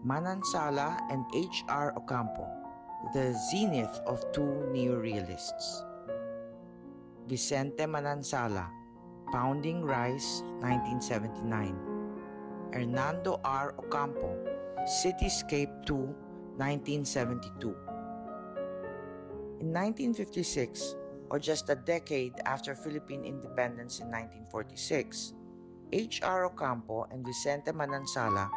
Manansala and H.R. Ocampo, the zenith of two neorealists. Vicente Manansala, Pounding Rice, 1979. Hernando R. Ocampo, Cityscape 2, 1972. In 1956, or just a decade after Philippine independence in 1946, H.R. Ocampo and Vicente Manansala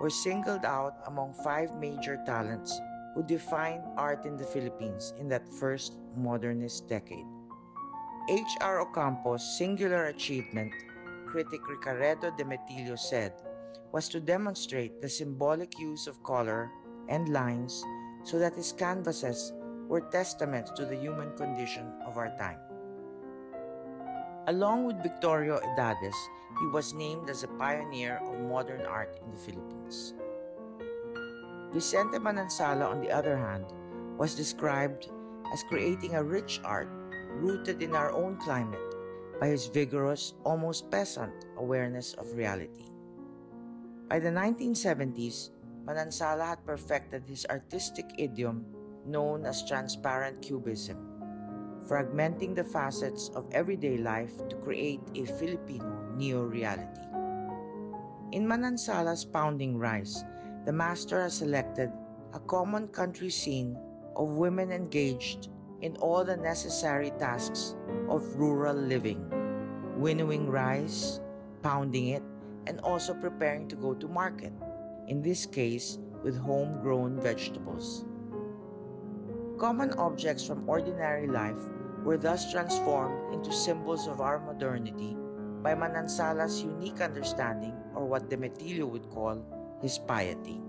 were singled out among five major talents who defined art in the Philippines in that first modernist decade. H.R. Ocampo's singular achievement, critic Ricaredo Demetillo said, was to demonstrate the symbolic use of color and lines so that his canvases were testaments to the human condition of our time. Along with Victorio Edades, he was named as a pioneer of modern art in the Philippines. Vicente Manansala, on the other hand, was described as creating a rich art rooted in our own climate by his vigorous, almost peasant awareness of reality. By the 1970s, Manansala had perfected his artistic idiom known as transparent cubism, fragmenting the facets of everyday life to create a Filipino neo-reality. In Manansala's Pounding Rice, the master has selected a common country scene of women engaged in all the necessary tasks of rural living, winnowing rice, pounding it, and also preparing to go to market, in this case with homegrown vegetables. Common objects from ordinary life were thus transformed into symbols of our modernity by Manansala's unique understanding, or what Demetillo would call his piety.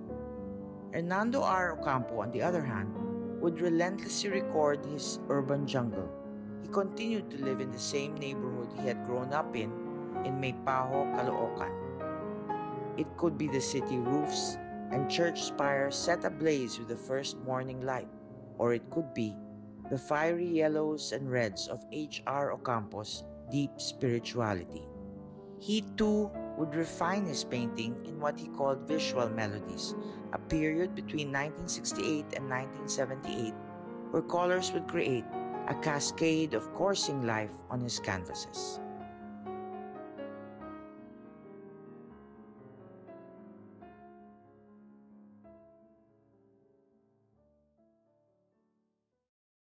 Hernando R. Ocampo, on the other hand, would relentlessly record his urban jungle. He continued to live in the same neighborhood he had grown up in, in Maypajo, Caloocan. It could be the city roofs and church spires set ablaze with the first morning light or it could be the fiery yellows and reds of H.R. Ocampo's deep spirituality. He too would refine his painting in what he called visual melodies, a period between 1968 and 1978 where colors would create a cascade of coursing life on his canvases.